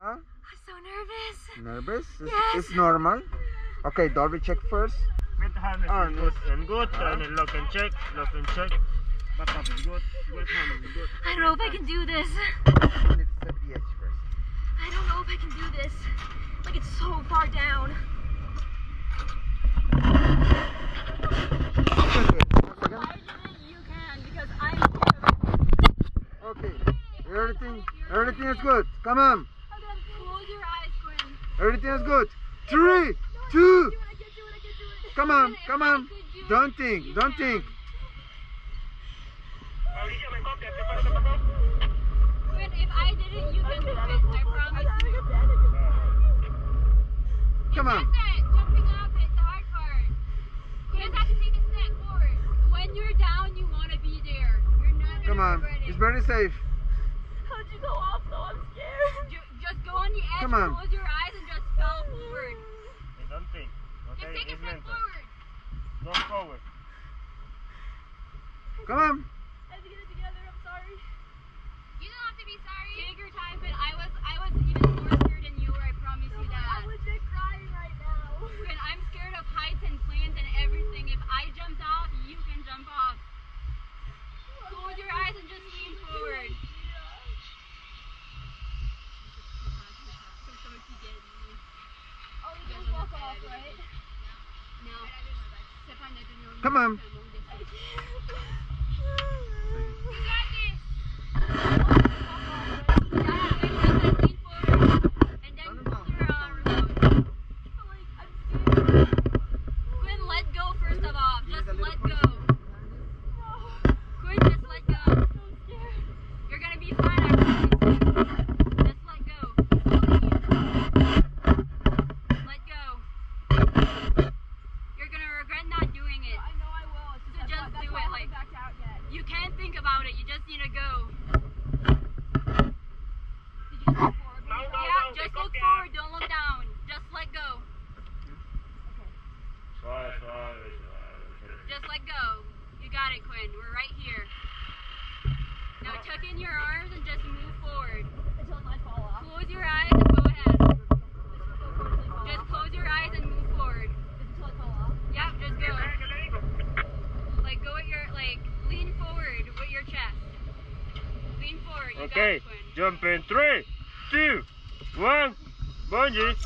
Huh? I'm so nervous. Nervous? It's, Yes. it's normal. Okay, Dolby check first. With harness Ah, is good and good. And then lock and check, lock and check. Back up is good. Good hand is good. I don't know if I can do this. You need 70 H first. I don't know if I can do this. Like it's so far down. You can do it. One second. I didn't. You can because I'm scared. Okay. Everything, everything is good. Come on. Close your eyes, Quinn. Everything is good. Three, two. Do it, I can do it, I can do it. Come on, come on. do it, Don't think, don't think. Quinn, if I did it, you can do it. I promise you. Come on. Jumping up is the hard part. You just have to take a step forward. When you're down, you want to be there. You're not Come on. It's very safe. How'd you go off though? I'm scared. Just go on the edge, Come on. close your eyes, and just fall forward. I don't think. Go forward. Come on. I have to get it together. I'm sorry. You don't have to be sorry. Take your time, but I was I was even more scared than you were. I promise you that. I'm legit crying right now. When I'm scared of heights and planes and everything. If I jumped off, you can jump off. Close your eyes and just lean forward. Oh, you just walk off, right? No. Come on. You got this. Quinn, let go first of all. Just let go. Quinn, just let go. You're gonna be fine, I promise. Just let go. Let go. You're gonna be fine. Just let go. Let go. You're going to regret not doing it. I know I will. It's So just, just that's do why it, like- haven't out yet. You can't think about it. You just need to go. Did you just go forward? No, no, Yeah, no. just look look down. Don't look down. Just let go. Suave, suave, suave. Just let go. You got it, Quinn. We're right here. Now tuck in your arms and just move forward. Until I fall off. Close your eyes and go ahead. Just go forward until I fall Just off. close your eyes and move forward. Just until I fall off. Yep, just go. Like go at your like lean forward with your chest. Lean forward. You Okay, jump in three, two, one, bungee.